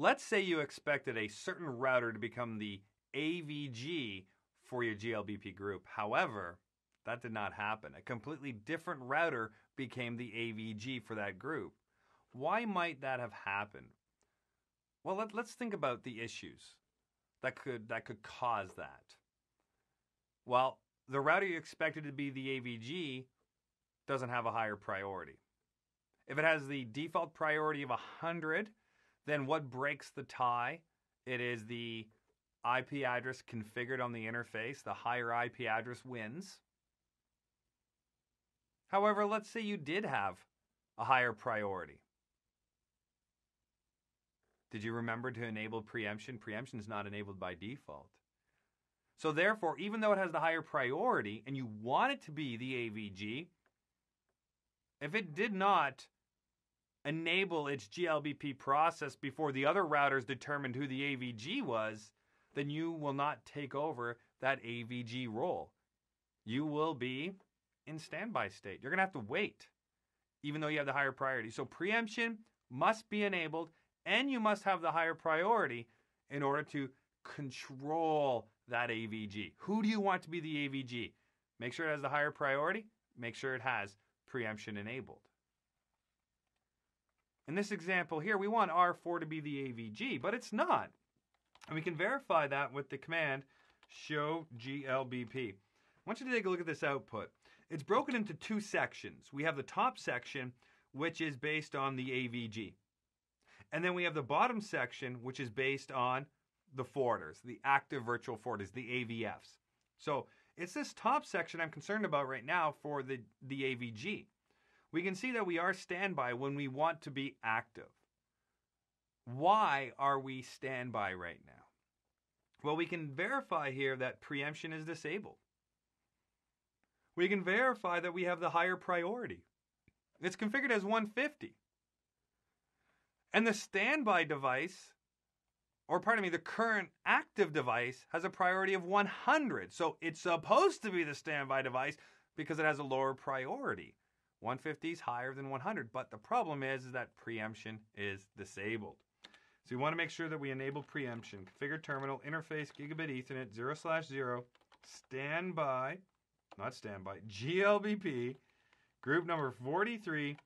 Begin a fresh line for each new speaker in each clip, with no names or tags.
Let's say you expected a certain router to become the AVG for your GLBP group. However, that did not happen. A completely different router became the AVG for that group. Why might that have happened? Well, let, us think about the issues that could that could cause that. Well, the router you expected to be the AVG doesn't have a higher priority. If it has the default priority of 100, then what breaks the tie? It is the IP address configured on the interface. The higher IP address wins. However, let's say you did have a higher priority. Did you remember to enable preemption? Preemption is not enabled by default. So therefore, even though it has the higher priority and you want it to be the AVG, if it did not enable its GLBP process before the other routers determined who the AVG was, then you will not take over that AVG role. You will be in standby state. You're going to have to wait, even though you have the higher priority. So preemption must be enabled, and you must have the higher priority in order to control that AVG. Who do you want to be the AVG? Make sure it has the higher priority. Make sure it has preemption enabled. In this example here, we want R4 to be the AVG, but it's not. And we can verify that with the command show GLBP. I want you to take a look at this output. It's broken into two sections. We have the top section, which is based on the AVG. And then we have the bottom section, which is based on the forwarders, the active virtual forwarders, the AVFs. So it's this top section I'm concerned about right now for the, the AVG. We can see that we are standby when we want to be active. Why are we standby right now? Well, we can verify here that preemption is disabled we can verify that we have the higher priority. It's configured as 150. And the standby device, or pardon me, the current active device has a priority of 100. So it's supposed to be the standby device because it has a lower priority. 150 is higher than 100, but the problem is, is that preemption is disabled. So we want to make sure that we enable preemption. Configure terminal, interface, gigabit ethernet, 0 slash 0, standby, not standby, GLBP, group number 43,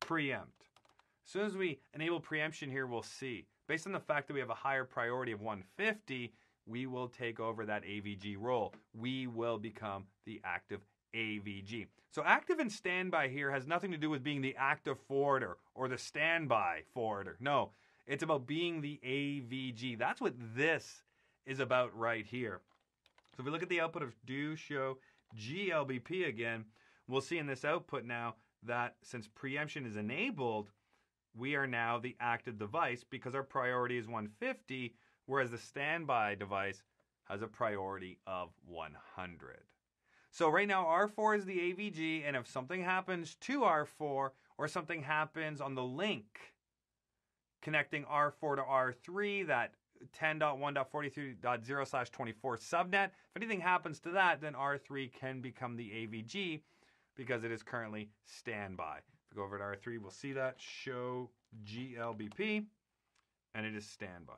preempt. As soon as we enable preemption here, we'll see. Based on the fact that we have a higher priority of 150, we will take over that AVG role. We will become the active AVG. So active and standby here has nothing to do with being the active forwarder or the standby forwarder. No, it's about being the AVG. That's what this is about right here. So if we look at the output of do show GLBP again, we'll see in this output now that since preemption is enabled, we are now the active device because our priority is 150, whereas the standby device has a priority of 100. So right now R4 is the AVG, and if something happens to R4 or something happens on the link connecting R4 to R3, that 10.1.43.0 slash 24 subnet. If anything happens to that, then R3 can become the AVG because it is currently standby. If we go over to R3, we'll see that show GLBP and it is standby.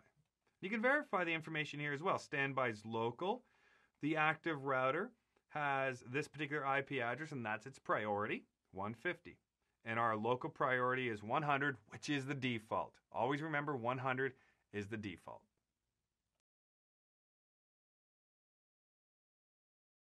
You can verify the information here as well. Standby is local. The active router has this particular IP address and that's its priority, 150. And our local priority is 100, which is the default. Always remember 100 is the default.